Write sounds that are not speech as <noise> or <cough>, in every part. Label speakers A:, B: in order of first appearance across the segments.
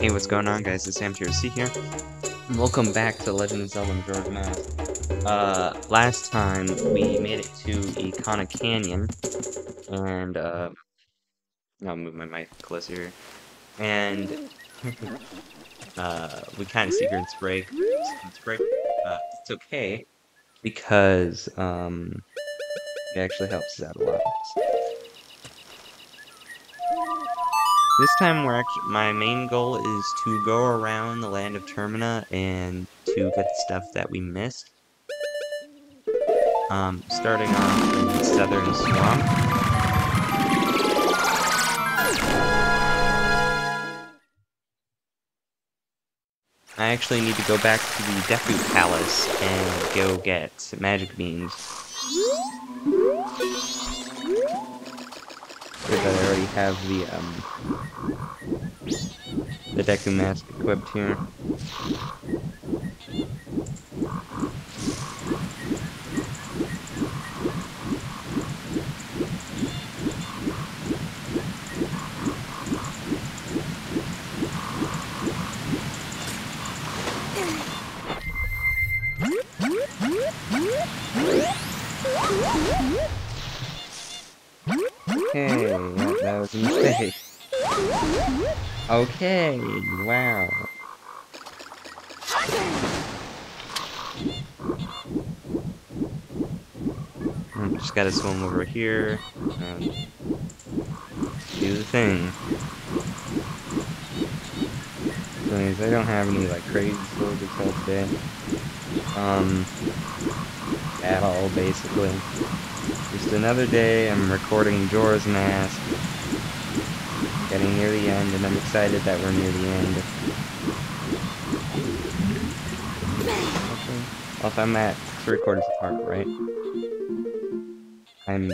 A: Hey, what's going on, guys? It's Sam TRC here. Welcome back to Legend of Zelda Majora's Mask. Uh, last time we made it to Ikana Canyon, and, uh, I'll move my mic closer, and, <laughs> uh, we kind of secret spray, spray, uh, it's okay, because, um, it actually helps us out a lot. This time we're actually my main goal is to go around the land of Termina and to get stuff that we missed. Um, starting off in Southern Swamp. I actually need to go back to the Deku Palace and go get magic beans. Already have the um the Deku mask equipped here. Okay, that, was a mistake. Okay, wow. Hmm, just gotta swim over here and do the thing. Anyways, I don't have any like crazy stories to today. Um, at all, basically. Just another day, I'm recording Majora's Mask. Getting near the end, and I'm excited that we're near the end. Okay. Well, if I'm at three quarters apart, right? I'm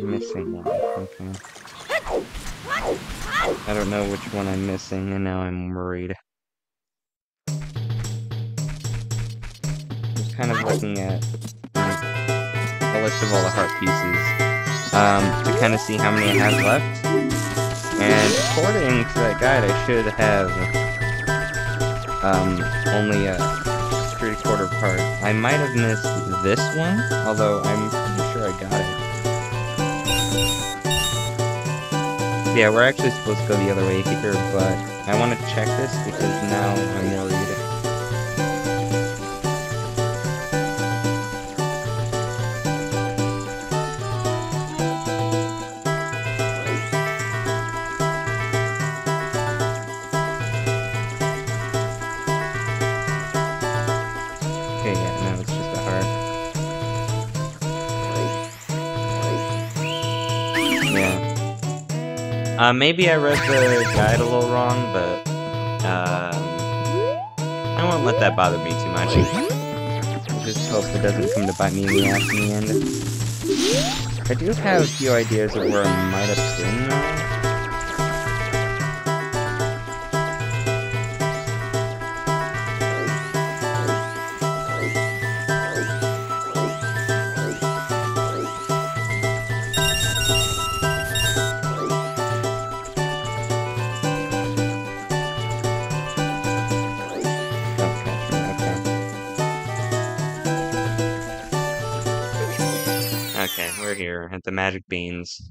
A: missing one. Okay. I don't know which one I'm missing, and now I'm worried. Just kind of looking at a list of all the heart pieces um, to kind of see how many I have left. And according to that guide, I should have um, only a three-quarter part. I might have missed this one, although I'm sure I got it. Yeah, we're actually supposed to go the other way here, but I want to check this because now I'm worried. Okay, Uh, maybe I read the guide a little wrong, but, um, I won't let that bother me too much. Just hope it doesn't come to bite me in the ass in the end. I do have a few ideas of where I might have been, Magic Beans.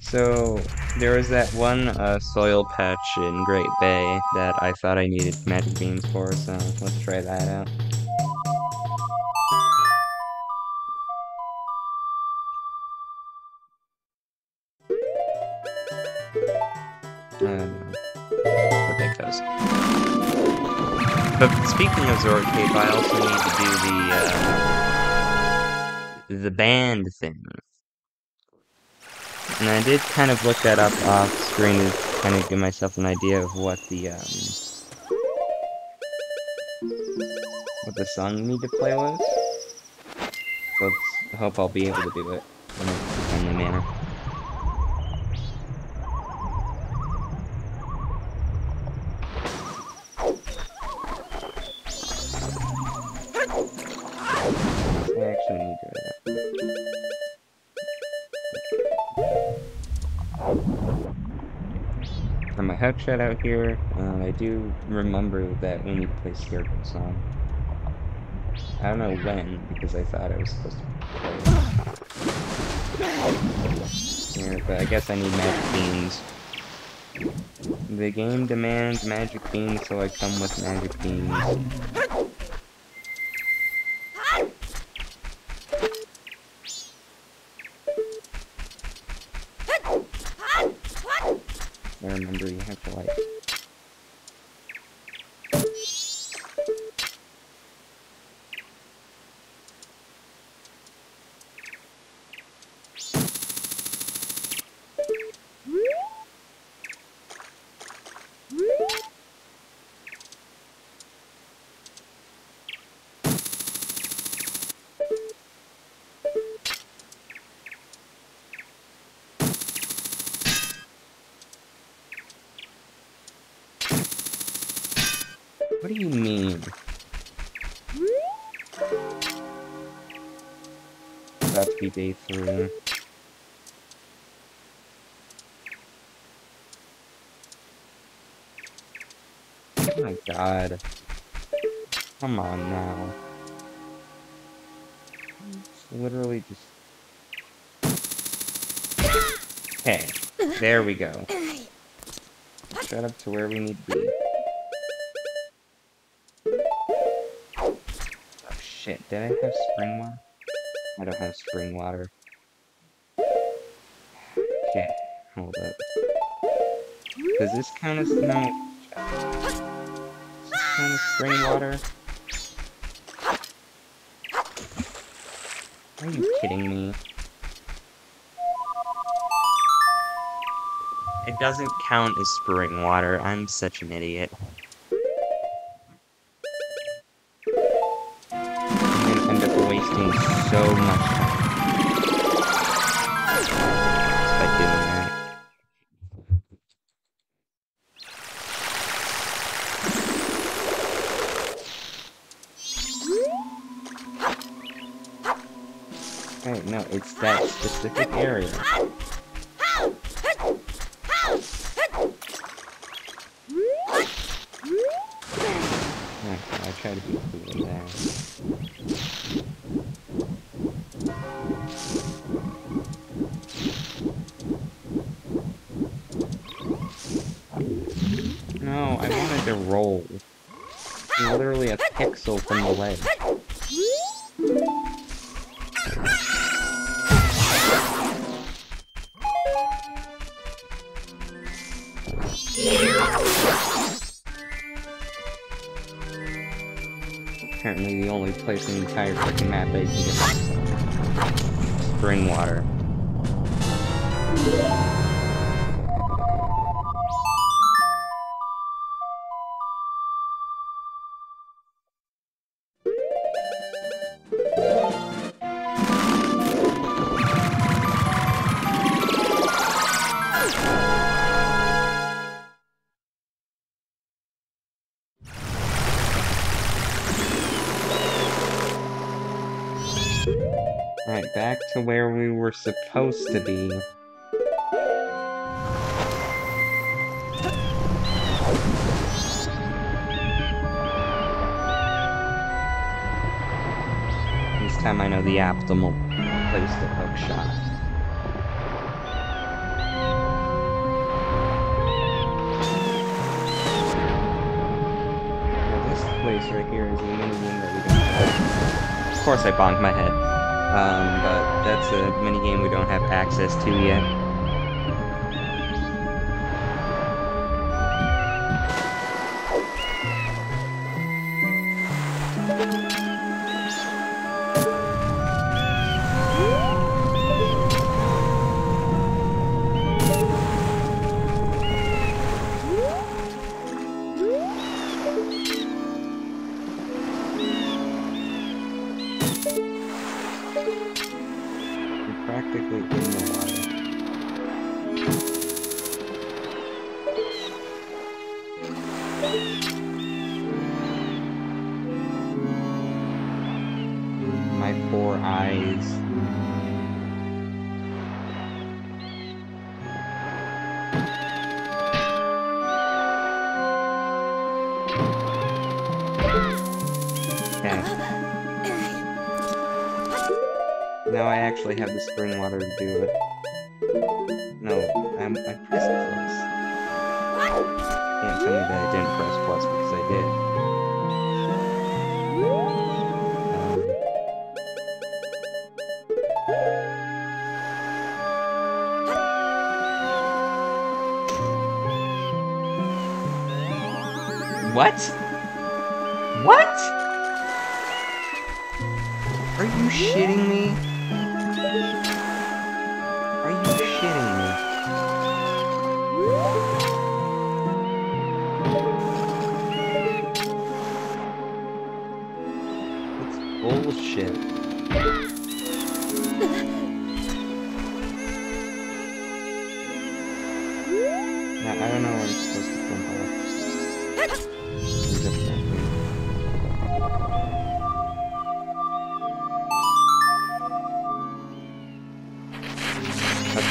A: So, there was that one uh, soil patch in Great Bay that I thought I needed magic beans for, so let's try that out. But speaking of Zora Cape, I also need to do the uh, the band thing. And I did kind of look that up off screen to kind of give myself an idea of what the um what the song you need to play was. So let's hope I'll be able to do it Got my headshot out here. Uh, I do remember that we need to play Scarecrow song. I don't know when, because I thought I was supposed to play here, but I guess I need magic beans. The game demands magic beans, so I come with magic beans. I remember you have to like What do you mean? To be day three. Oh my god. Come on now. It's literally just... Okay, there we go. Shut up to where we need to be. Did I have spring water? I don't have spring water. Okay, hold up. Does this count as no? Does this count as spring water? Are you kidding me? It doesn't count as spring water. I'm such an idiot. So much time. Just by doing that. No, it's that specific area. I try to be cool that. Roll. Literally a pixel from the ledge. Apparently the only place in the entire freaking map that you can get spring water. To where we were supposed to be. This time I know the optimal place to hook shot. This place right here is the mini game that we don't have. Of course I bonked my head. Um, but that's a mini game we don't have access to yet. Now I actually have the spring water to do it. No, I'm, I pressed plus. Can't tell me that I didn't press plus because I did. Um, what? What? Are you shitting me?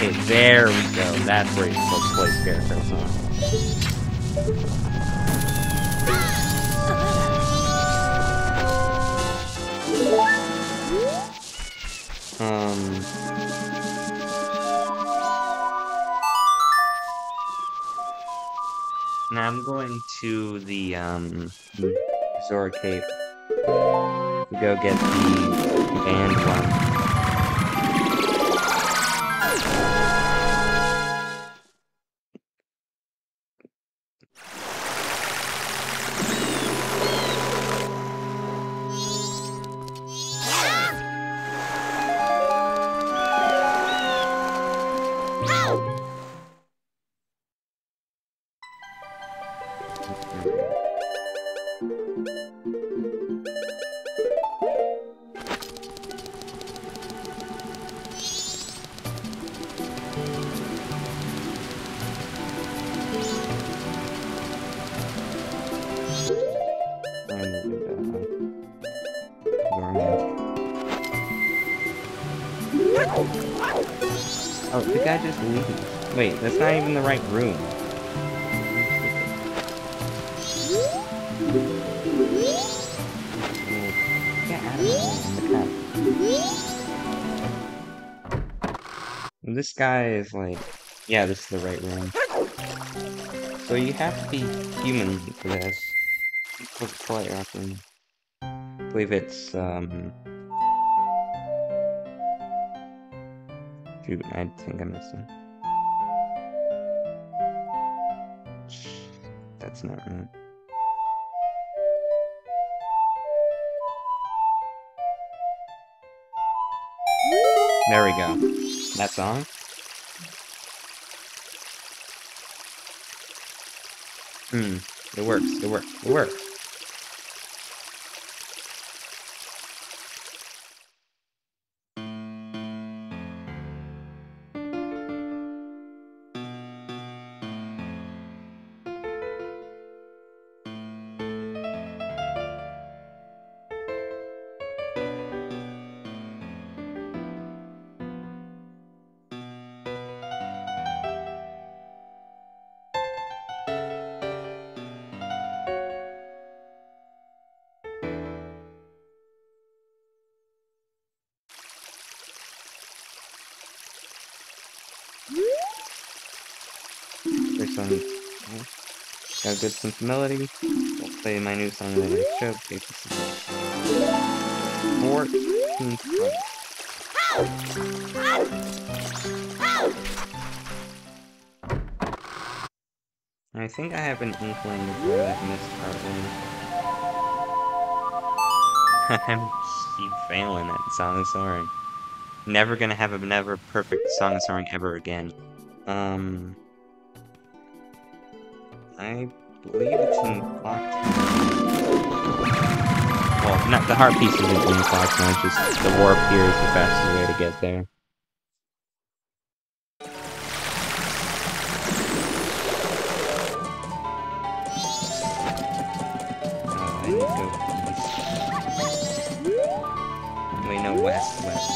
A: Okay, there we go. That's where you're supposed to play Scarecrow. Huh? Um. Now I'm going to the um Zora Cape to go get the band one. Guy just leaves. Wait, that's not even the right room. Get out of my way, I'm the cop. This guy is like, yeah, this is the right room. So you have to be human for this. What's the color option? I believe it's um. I think I missed it. That's not right. There we go. That song? Hmm. It works. It works. It works. Some. yeah. Got good sense of melody. We'll play my new song that I showed. Fourteen times. I think I have an inkling of where that missed part went. <laughs> I'm keep failing at Song Soaring. Never gonna have a never perfect Song of Soaring ever again. Um, I believe it's in Clock Town. Well, not the heart piece isn't in Clock Town. It's just the warp here is the fastest way to get there. Uh, west, west.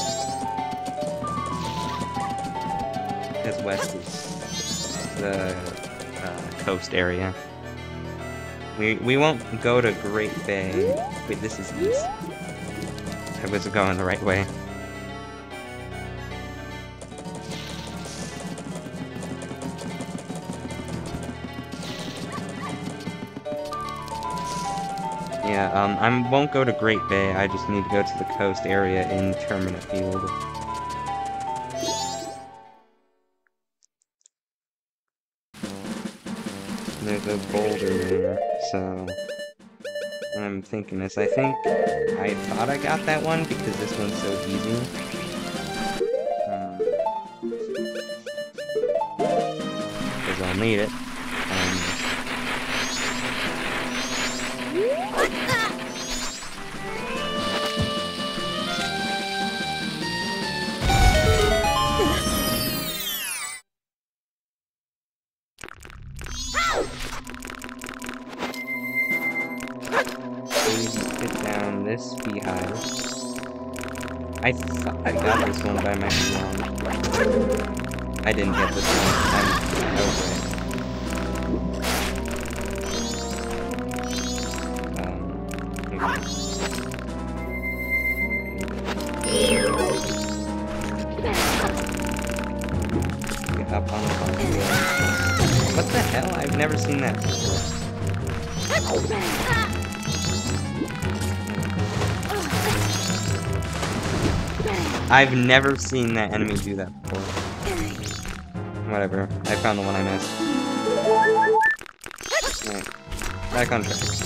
A: Because west is the coast area. We, we won't go to Great Bay. Wait, this is east. I was going the right way. Yeah, um, I won't go to Great Bay, I just need to go to the coast area in Termina Field. A boulder there, so... What I'm thinking is, I think I thought I got that one because this one's so easy. Because um, I'll need it. Never seen that before. I've never seen that enemy do that before. Whatever. I found the one I missed. Back on track.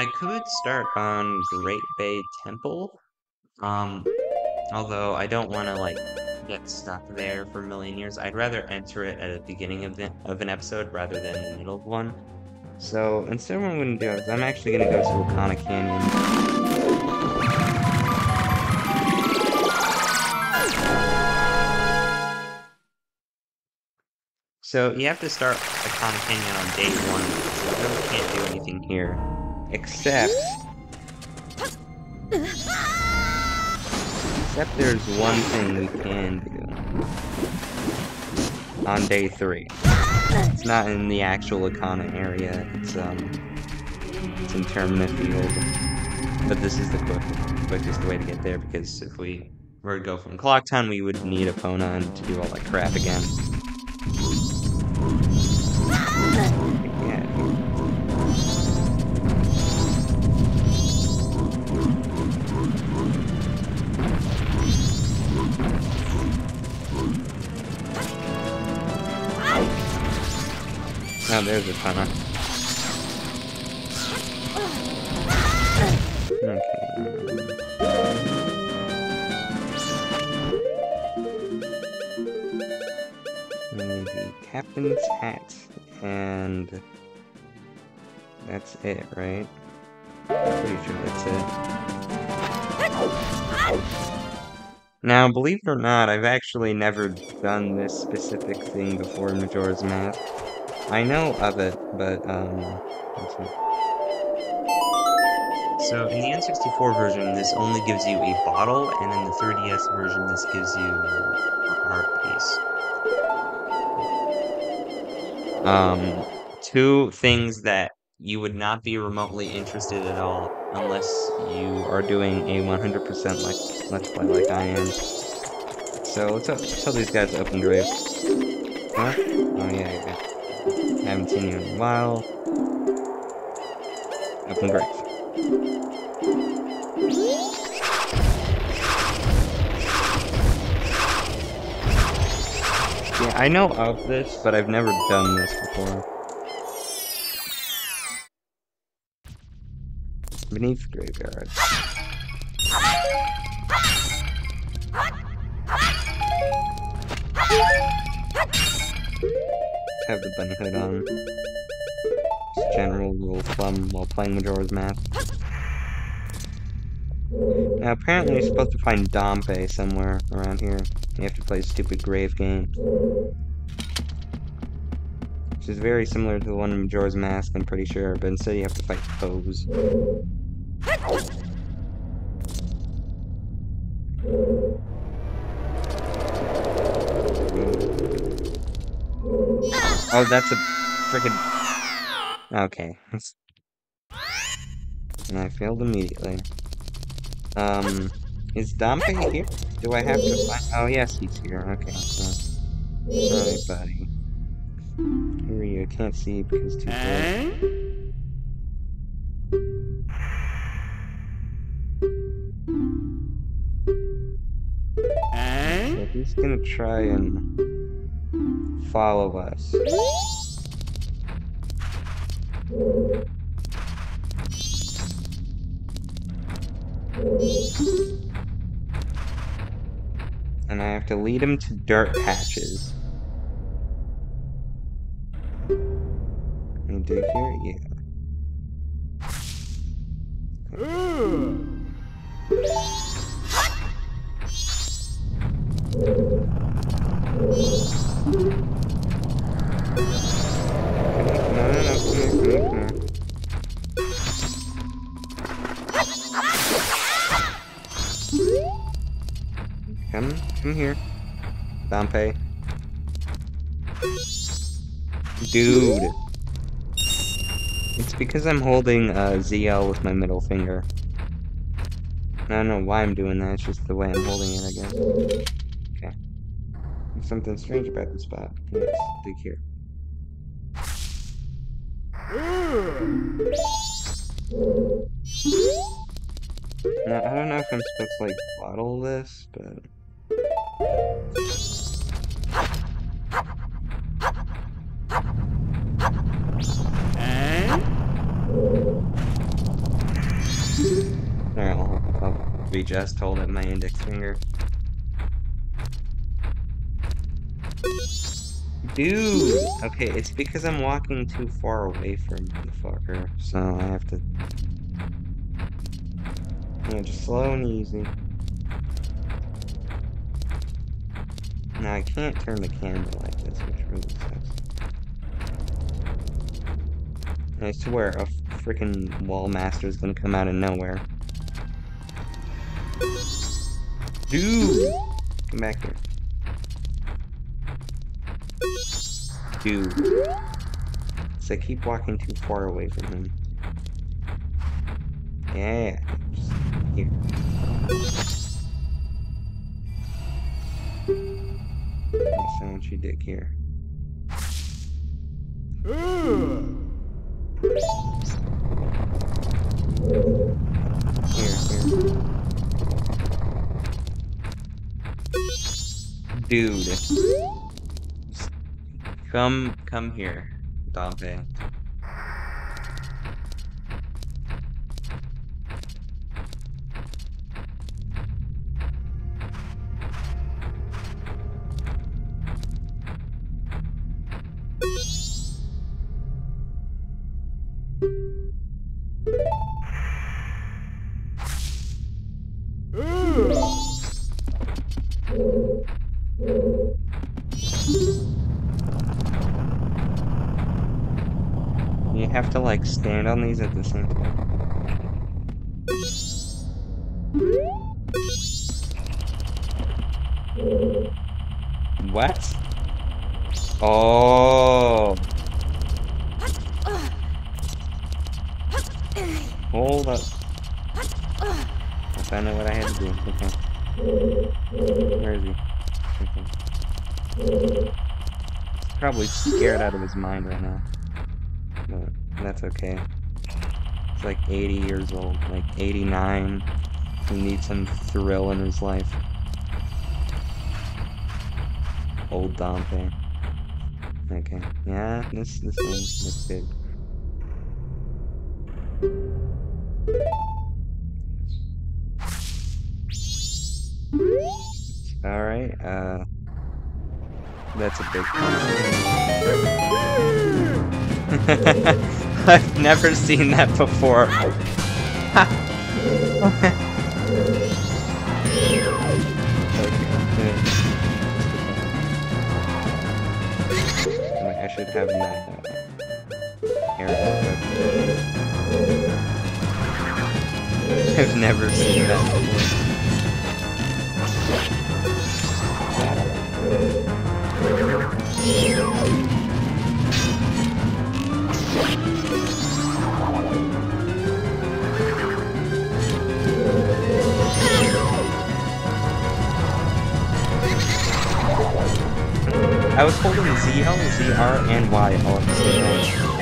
A: I could start on Great Bay Temple, um, although I don't want to, like, get stuck there for a million years. I'd rather enter it at the beginning of, the, of an episode rather than the middle of one. So, instead what I'm going to do is I'm actually going to go to Ikana Canyon. So you have to start Ikana Canyon on day one, so you really can't do anything here. Except... Except there's one thing we can do. On day three. It's not in the actual Ikana area, it's, um... It's in Termina Field. But this is the quick, quickest way to get there, because if we were to go from Clock Town, we would need Epona to do all that crap again. Oh, there's a timer. The captain's hat, and that's it, right? Pretty sure that's it. Now, believe it or not, I've actually never done this specific thing before in Majora's Mask. I know of it, but, um, So, in the N64 version, this only gives you a bottle, and in the 3DS version, this gives you a heart piece. Um, two things that you would not be remotely interested at all unless you are doing a 100% like Let's Play like I am. So, let's, let's tell these guys open grave. Huh? Oh, yeah, yeah. I haven't seen you in a while. Oh, Open grave. Yeah, I know of this, but I've never done this before. Beneath graveyard. Have the hood on. Just general rule of thumb while playing Majora's Mask. Now, apparently you're supposed to find Dampé somewhere around here. You have to play stupid grave game. Which is very similar to the one in Majora's Mask, I'm pretty sure, but instead you have to fight Poes. Oh, that's a freaking. Okay. And I failed immediately. Um, is Dampé here? Do I have to find? Oh, yes, he's here. Okay. So... Alright, buddy. Who are you? I can't see because too close. So he's gonna try and follow us. And I have to lead him to dirt patches. Can you dig here? Yeah. Come, here. Dampé. Dude. It's because I'm holding uh, ZL with my middle finger. I don't know why I'm doing that, it's just the way I'm holding it, I guess. Okay. There's something strange about this spot. Let's dig here. Now, I don't know if I'm supposed to, like, bottle this, but... Be just hold up my index finger. Dude! Okay, it's because I'm walking too far away from the fucker, so I have to... Yeah, just slow and easy. Now, I can't turn the camera like this, which really sucks. I swear, a freaking wall master is gonna come out of nowhere. Dude! Come back here. Dude. So I keep walking too far away from him. Yeah, here. That's not what you did here. Here, here. Dude. Come, come here, Dampé. What? Oh. Hold up. I found out what I had to do. Okay. Where is he? Okay. Probably scared out of his mind right now. But that's okay. He's like 80 years old, like 89. He needs some thrill in his life. Old Dampé. Okay. Yeah, this this thing looks good. Alright, uh that's a big <laughs> I've never seen that before. Like, I should have my uh, air I've never seen that before. I was holding ZL, ZR, and Y all at the same time.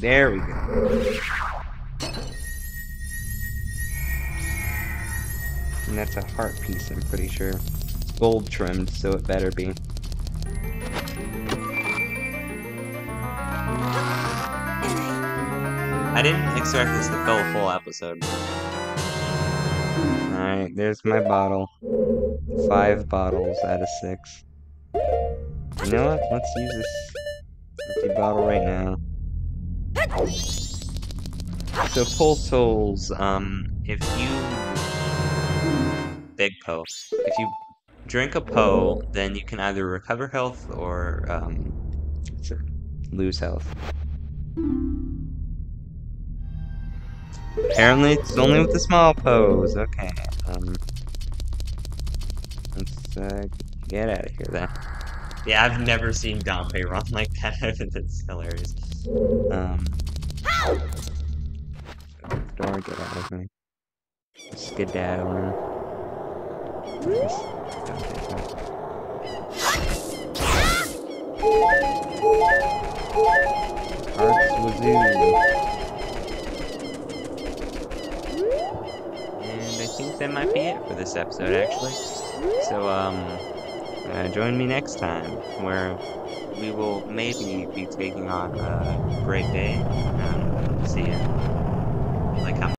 A: There we go. And that's a heart piece, I'm pretty sure. It's gold trimmed, so it better be.
B: I didn't expect this to fill a full episode.
A: Alright, there's my bottle. Five bottles out of six. You know what? Let's use this empty bottle right now. So full souls, um, if you big Poe. If you drink a Poe, then you can either recover health or um lose health. Apparently it's only with the small Poes. Okay. Um let's uh, get out of here then.
B: Yeah, I've never seen Dampé run like that. <laughs> it's hilarious.
A: Um door, get out of me. Skedaddling. Episode, actually. So, um, uh, join me next time, where we will maybe be taking on a Great Bay. Um, see ya.